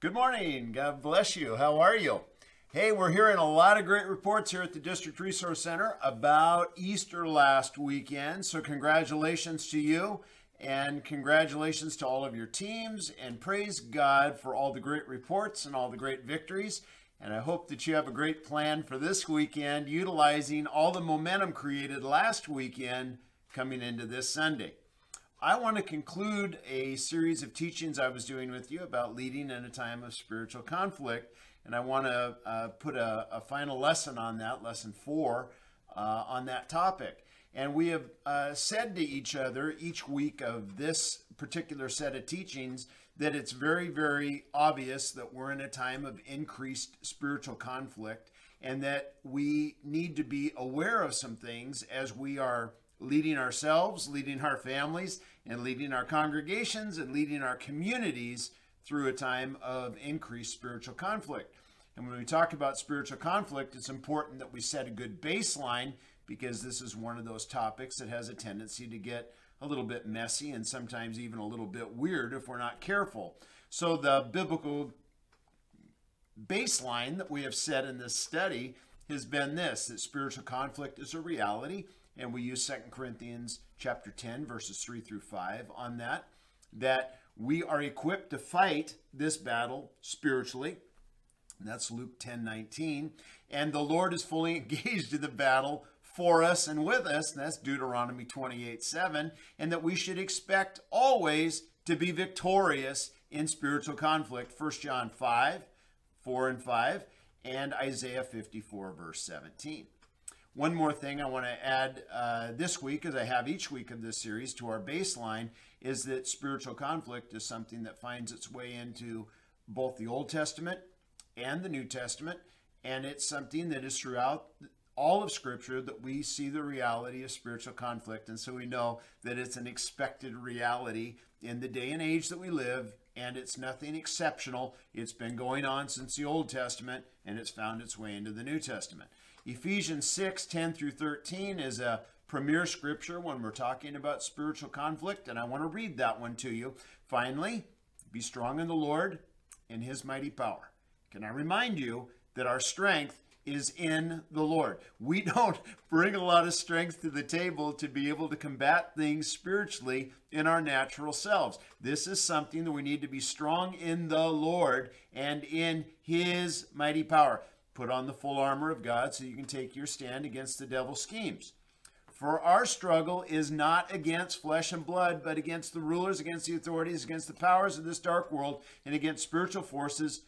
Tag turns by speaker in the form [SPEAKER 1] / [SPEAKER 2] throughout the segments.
[SPEAKER 1] Good morning. God bless you. How are you? Hey, we're hearing a lot of great reports here at the District Resource Center about Easter last weekend. So, congratulations to you and congratulations to all of your teams. And praise God for all the great reports and all the great victories. And I hope that you have a great plan for this weekend, utilizing all the momentum created last weekend coming into this Sunday. I want to conclude a series of teachings I was doing with you about leading in a time of spiritual conflict. And I want to uh, put a, a, final lesson on that, lesson four, uh, on that topic. And we have uh, said to each other each week of this particular set of teachings that it's very, very obvious that we're in a time of increased spiritual conflict and that we need to be aware of some things as we are leading ourselves, leading our families, and leading our congregations and leading our communities through a time of increased spiritual conflict. And when we talk about spiritual conflict, it's important that we set a good baseline because this is one of those topics that has a tendency to get a little bit messy and sometimes even a little bit weird if we're not careful. So, the biblical baseline that we have set in this study has been this that spiritual conflict is a reality and we use Second Corinthians chapter 10 verses 3 through 5 on that that we are equipped to fight this battle spiritually And that's Luke 10 19. And the Lord is fully engaged in the battle for us and with us. And that's Deuteronomy 28 7. And that we should expect always to be victorious in spiritual conflict. 1 John 5 4 and 5. And Isaiah 54 verse 17. One more thing I want to add uh, this week, as I have each week of this series, to our baseline is that spiritual conflict is something that finds its way into both the Old Testament and the New Testament, and it's something that is throughout all of Scripture that we see the reality of spiritual conflict. And so we know that it's an expected reality in the day and age that we live, and it's nothing exceptional. It's been going on since the Old Testament, and it's found its way into the New Testament. Ephesians 6 10 through 13 is a premier scripture when we're talking about spiritual conflict, and I want to read that one to you. Finally, be strong in the Lord and his mighty power. Can I remind you that our strength is in the Lord. We don't bring a lot of strength to the table to be able to combat things spiritually in our natural selves. This is something that we need to be strong in the Lord and in His mighty power. Put on the full armor of God so you can take your stand against the devil's schemes. For our struggle is not against flesh and blood, but against the rulers, against the authorities, against the powers of this dark world, and against spiritual forces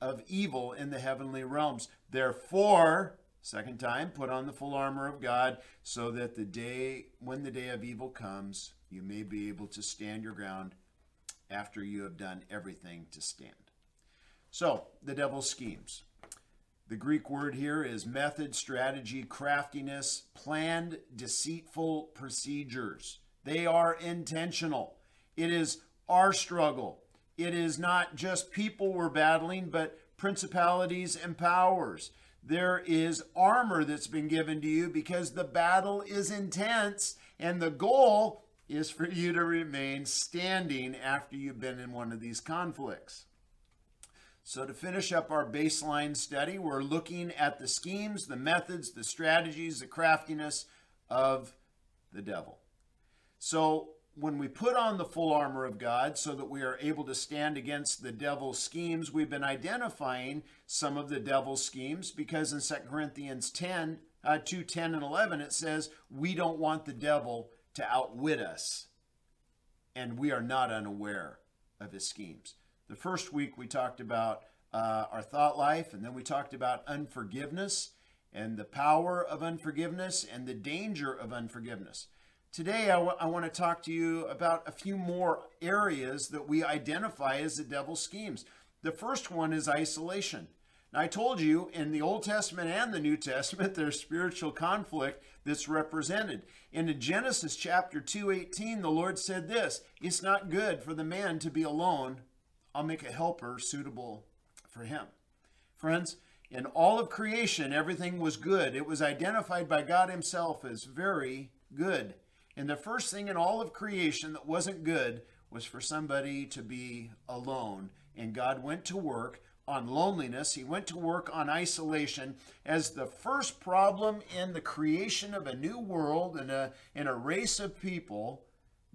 [SPEAKER 1] of evil in the heavenly realms. Therefore, second time, put on the full armor of God so that the day, when the day of evil comes, you may be able to stand your ground after you have done everything to stand. So, the devil's schemes. The Greek word here is method, strategy, craftiness, planned, deceitful procedures. They are intentional. It is our struggle. It is not just people we're battling, but principalities and powers. There is armor that's been given to you because the battle is intense, and the goal is for you to remain standing after you've been in one of these conflicts. So, to finish up our baseline study, we're looking at the schemes, the methods, the strategies, the craftiness of the devil. So, when we put on the full armor of God so that we are able to stand against the devil's schemes, we've been identifying some of the devil's schemes because in 2 Corinthians 10, uh, 2, 10 and 11, it says, we don't want the devil to outwit us, and we are not unaware of his schemes. The first week we talked about uh, our thought life, and then we talked about unforgiveness and the power of unforgiveness and the danger of unforgiveness. Today, I, want to talk to you about a few more areas that we identify as the devil's schemes. The first one is isolation. Now, I told you in the Old Testament and the New Testament, there's spiritual conflict that's represented. In Genesis chapter 2, 18, the Lord said this It's not good for the man to be alone. I'll make a helper suitable for him. Friends, in all of creation, everything was good. It was identified by God Himself as very good. And the first thing in all of creation that wasn't good was for somebody to be alone and God went to work on loneliness. He went to work on isolation as the first problem in the creation of a new world and a, in a race of people.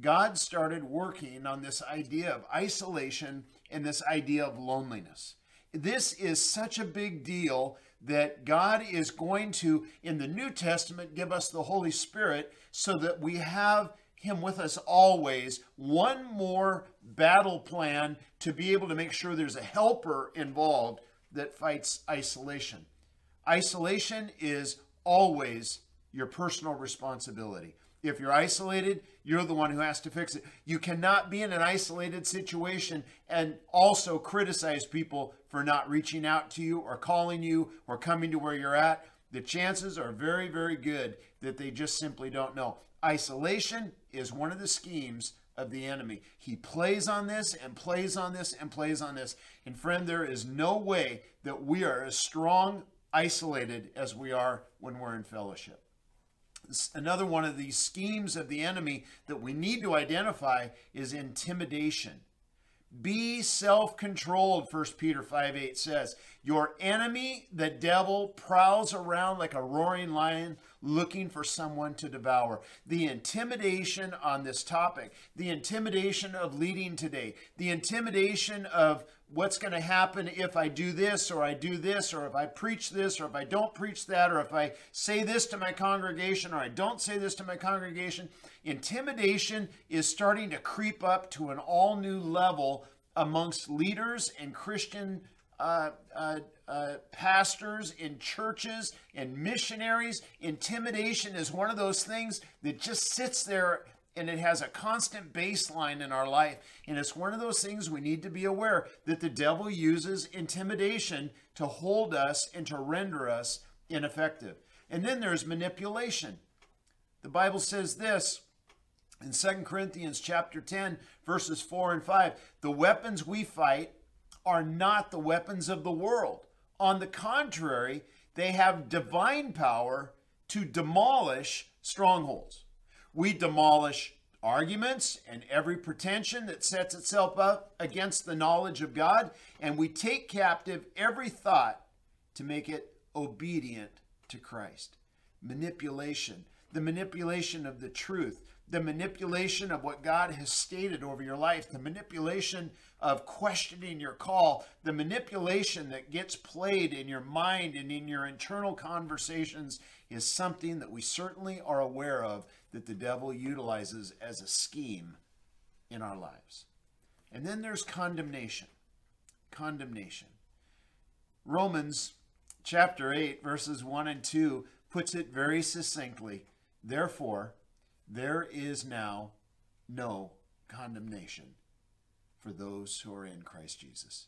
[SPEAKER 1] God started working on this idea of isolation and this idea of loneliness. This is such a big deal that God is going to, in the New Testament, give us the Holy Spirit so that we have him with us always. One more battle plan to be able to make sure there's a helper involved that fights isolation. Isolation is always your personal responsibility. If you're isolated, you're the one who has to fix it. You cannot be in an isolated situation and also criticize people for not reaching out to you or calling you or coming to where you're at. The chances are very, very good that they just simply don't know. Isolation is one of the schemes of the enemy. He plays on this and plays on this and plays on this. And friend, there is no way that we are as strong isolated as we are when we're in fellowship. Another one of these schemes of the enemy that we need to identify is intimidation. Be self controlled, 1 Peter 5 8 says. Your enemy, the devil, prowls around like a roaring lion looking for someone to devour. The intimidation on this topic, the intimidation of leading today, the intimidation of what's going to happen if I do this or I do this or if I preach this or if I don't preach that or if I say this to my congregation or I don't say this to my congregation. Intimidation is starting to creep up to an all new level amongst leaders and Christian uh, uh, uh, pastors in churches and missionaries. Intimidation is one of those things that just sits there and it has a constant baseline in our life. And it's one of those things we need to be aware that the devil uses intimidation to hold us and to render us ineffective. And then there's manipulation. The Bible says this in 2 Corinthians chapter 10 verses 4 and 5, the weapons we fight are not the weapons of the world. On the contrary, they have divine power to demolish strongholds. We demolish arguments and every pretension that sets itself up against the knowledge of God, and we take captive every thought to make it obedient to Christ. Manipulation, the manipulation of the truth, the manipulation of what God has stated over your life, the manipulation of questioning your call, the manipulation that gets played in your mind and in your internal conversations is something that we certainly are aware of that the devil utilizes as a scheme in our lives. And then there's condemnation. Condemnation. Romans chapter 8, verses 1 and 2 puts it very succinctly. Therefore, there is now no condemnation for those who are in Christ Jesus.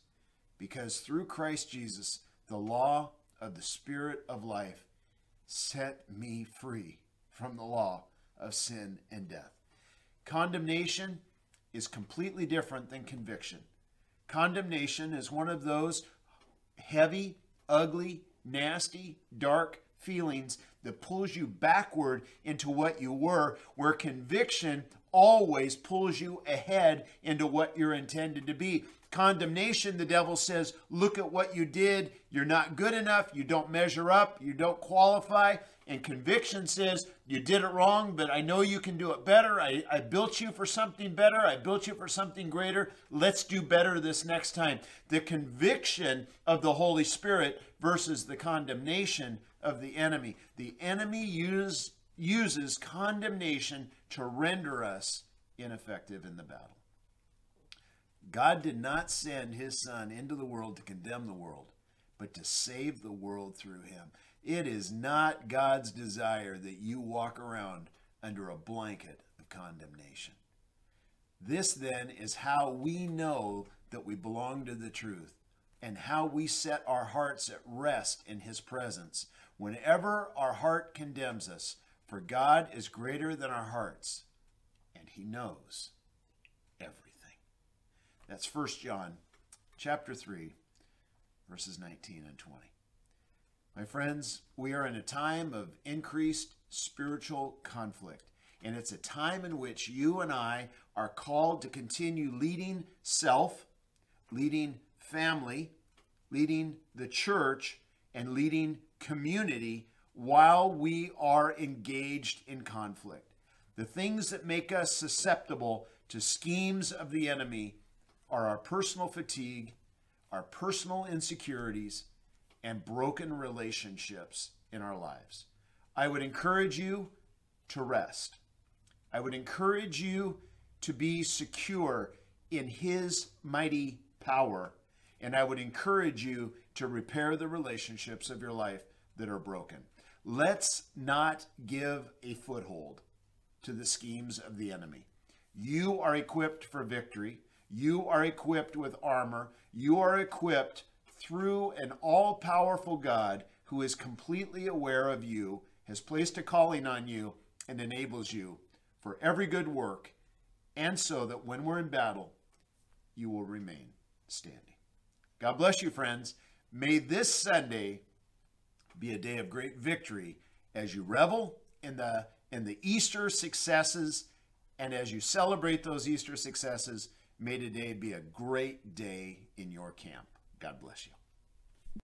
[SPEAKER 1] Because through Christ Jesus, the law of the Spirit of life set me free from the law of sin and death. Condemnation is completely different than conviction. Condemnation is one of those heavy, ugly, nasty, dark feelings that pulls you backward into what you were, where conviction always pulls you ahead into what you're intended to be. Condemnation, the devil says, look at what you did. You're not good enough. You don't measure up. You don't qualify. And conviction says, you did it wrong, but I know you can do it better. I, I built you for something better. I built you for something greater. Let's do better this next time. The conviction of the Holy Spirit versus the condemnation of the enemy. The enemy use, uses condemnation to render us ineffective in the battle. God did not send his son into the world to condemn the world, but to save the world through him. It is not God's desire that you walk around under a blanket of condemnation. This then is how we know that we belong to the truth and how we set our hearts at rest in his presence whenever our heart condemns us. For God is greater than our hearts, and he knows that's 1 John chapter 3 verses 19 and 20. My friends, we are in a time of increased spiritual conflict, and it's a time in which you and I are called to continue leading self, leading family, leading the church, and leading community while we are engaged in conflict. The things that make us susceptible to schemes of the enemy are our personal fatigue, our personal insecurities, and broken relationships in our lives. I would encourage you to rest. I would encourage you to be secure in His mighty power. And I would encourage you to repair the relationships of your life that are broken. Let's not give a foothold to the schemes of the enemy. You are equipped for victory. You are equipped with armor. You are equipped through an all powerful God who is completely aware of you, has placed a calling on you, and enables you for every good work, and so that when we're in battle, you will remain standing. God bless you, friends. May this Sunday be a day of great victory as you revel in the in the Easter successes and as you celebrate those Easter successes, may today be a great day in your camp. God bless you.